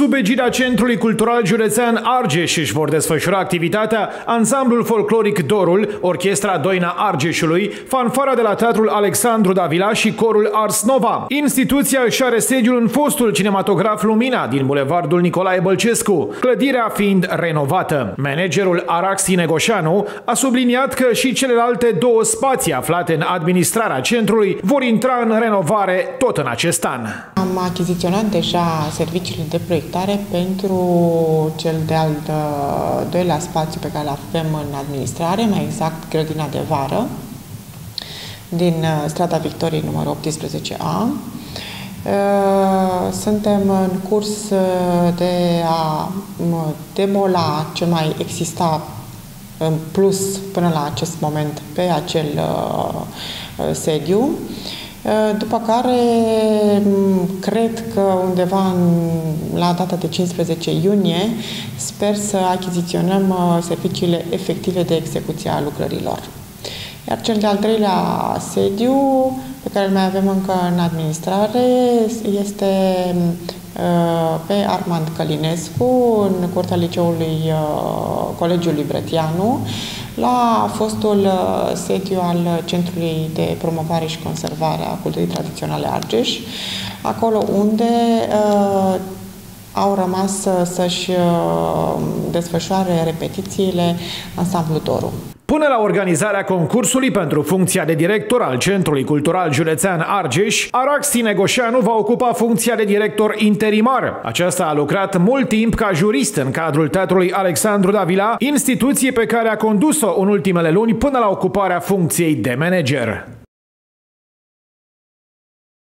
Sub egida Centrului Cultural Județean Argeș își vor desfășura activitatea ansamblul folcloric Dorul, Orchestra Doina Argeșului, fanfara de la Teatrul Alexandru Davila și corul Ars Nova. Instituția își are sediul în fostul cinematograf Lumina din Bulevardul Nicolae Bălcescu, clădirea fiind renovată. Managerul Araxi Negoșanu a subliniat că și celelalte două spații aflate în administrarea centrului vor intra în renovare tot în acest an. Am achiziționat deja serviciile de proiectare pentru cel de-al doilea spațiu pe care îl avem în administrare, mai exact grădina de vară, din uh, strada Victoriei numărul 18A. Uh, suntem în curs uh, de a demola ce mai exista în plus până la acest moment pe acel sediu. Eh, după care cred că undeva în, la data de 15 iunie sper să achiziționăm eh, serviciile efective de execuție a lucrărilor. Iar cel de-al treilea sediu pe care îl mai avem încă în administrare este eh, pe Armand Călinescu, în curtea liceului Colegiului Brătianu, la fostul uh, sediu al Centrului de Promovare și Conservare a Culturii Tradiționale Argeș, acolo unde uh, au rămas să-și uh, desfășoare repetițiile ansamblu Doru. Până la organizarea concursului pentru funcția de director al Centrului Cultural Județean Argeș, Araxi Negoșanu va ocupa funcția de director interimar. Aceasta a lucrat mult timp ca jurist în cadrul Teatrului Alexandru Davila, instituție pe care a condus-o în ultimele luni până la ocuparea funcției de manager.